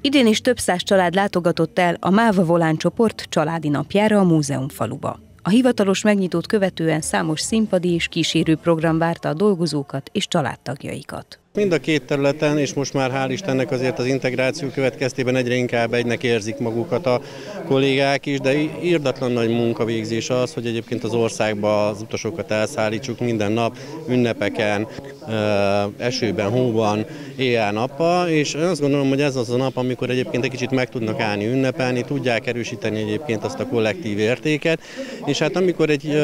Idén is több száz család látogatott el a Máva Volán csoport családi napjára a múzeumfaluba. A hivatalos megnyitót követően számos színpadi és kísérő program várta a dolgozókat és családtagjaikat. Mind a két területen, és most már hál' Istennek azért az integráció következtében egyre inkább egynek érzik magukat a kollégák is, de írdatlan nagy munkavégzés az, hogy egyébként az országba az utasokat elszállítsuk minden nap, ünnepeken, esőben, hóban, éjjel-nappal, és azt gondolom, hogy ez az a nap, amikor egyébként egy kicsit meg tudnak állni ünnepelni, tudják erősíteni egyébként azt a kollektív értéket, és hát amikor egy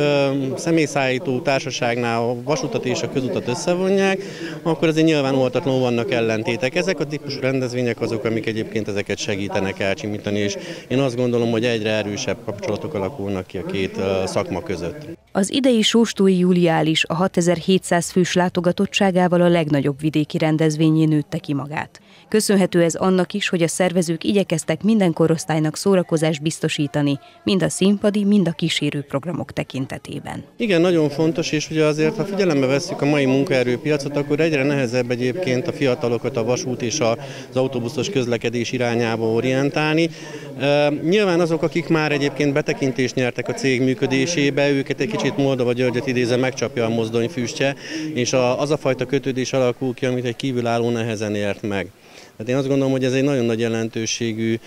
személyszállító társaságnál a vasutat és a közutat összevonják, akkor azért nyilván oltatlanul vannak ellentétek. Ezek a típusú rendezvények azok, amik egyébként ezeket segítenek elcsimítani, és én azt gondolom, hogy egyre erősebb kapcsolatok alakulnak ki a két szakma között. Az idei Sóstói Júliális a 6700 fős látogatottságával a legnagyobb vidéki rendezvényén nőtte ki magát. Köszönhető ez annak is, hogy a szervezők igyekeztek minden korosztálynak szórakozást biztosítani, mind a színpadi, mind a kísérő programok tekintetében. Igen, nagyon fontos, és ugye azért, ha figyelembe vesszük a mai munkaerőpiacot, akkor egyre nehezebb egyébként a fiatalokat a vasút és az autóbuszos közlekedés irányába orientálni. Nyilván azok, akik már egyébként betekintést nyertek a cég működésébe, őket egy kicsit Moldova Györgyet idézve megcsapja a mozdony füstje, és az a fajta kötődés alakul ki, amit egy kívülálló nehezen ért meg. Tehát én azt gondolom, hogy ez egy nagyon nagy jelentőségű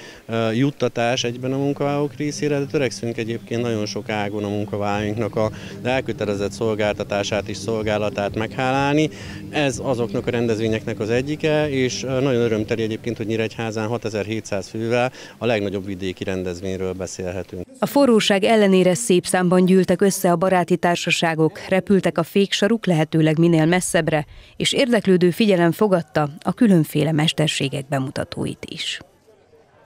juttatás egyben a munkavállalók részére, de törekszünk egyébként nagyon sok ágon a munkavállalóinknak a elkötelezett szolgáltatását és szolgálatát meghálálni. Ez azoknak a rendezvényeknek az egyike, és nagyon örömteli egyébként, hogy Nyíregyházán 6700 fővel a legnagyobb vidéki rendezvényről beszélhetünk. A forróság ellenére szép számban gyűltek össze a baráti társaságok, repültek a féksaruk lehetőleg minél messzebbre, és érdeklődő figyelem fogadta a különféle mesterség képességek bemutatóit is.